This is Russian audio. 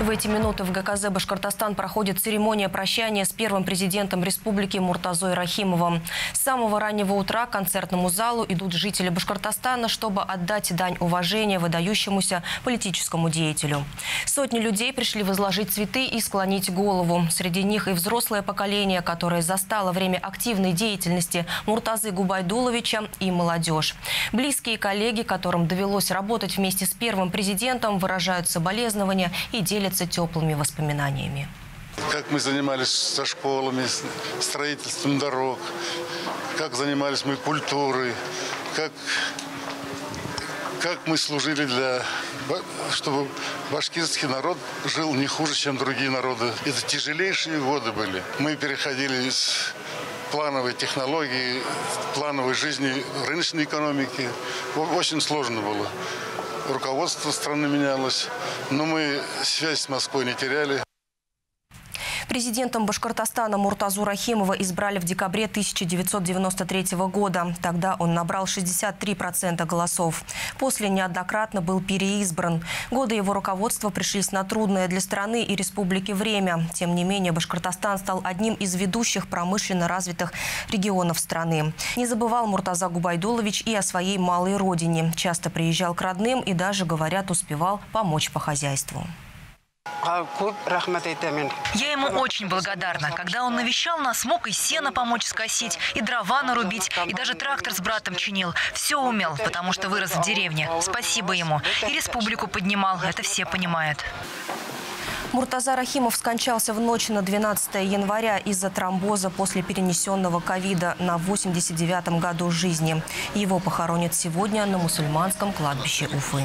В эти минуты в ГКЗ «Башкортостан» проходит церемония прощания с первым президентом республики Муртазой Рахимовым. С самого раннего утра к концертному залу идут жители Башкортостана, чтобы отдать дань уважения выдающемуся политическому деятелю. Сотни людей пришли возложить цветы и склонить голову. Среди них и взрослое поколение, которое застало время активной деятельности Муртазы Губайдуловича и молодежь. Близкие коллеги, которым довелось работать вместе с первым президентом, выражают соболезнования и делятся теплыми воспоминаниями. Как мы занимались со школами, строительством дорог, как занимались мы культурой, как, как мы служили для чтобы башкирский народ жил не хуже, чем другие народы. Это тяжелейшие годы были. Мы переходили из плановой технологии, плановой жизни рыночной экономики. Очень сложно было руководство страны менялось, но мы связь с Москвой не теряли. Президентом Башкортостана Муртазу Рахимова избрали в декабре 1993 года. Тогда он набрал 63% голосов. После неоднократно был переизбран. Годы его руководства пришлись на трудное для страны и республики время. Тем не менее, Башкортостан стал одним из ведущих промышленно развитых регионов страны. Не забывал Муртаза Губайдулович и о своей малой родине. Часто приезжал к родным и даже, говорят, успевал помочь по хозяйству. Я ему очень благодарна. Когда он навещал нас, мог и сено помочь скосить, и дрова нарубить, и даже трактор с братом чинил. Все умел, потому что вырос в деревне. Спасибо ему. И республику поднимал. Это все понимают. Муртаза Рахимов скончался в ночь на 12 января из-за тромбоза после перенесенного ковида на 89-м году жизни. Его похоронят сегодня на мусульманском кладбище Уфы.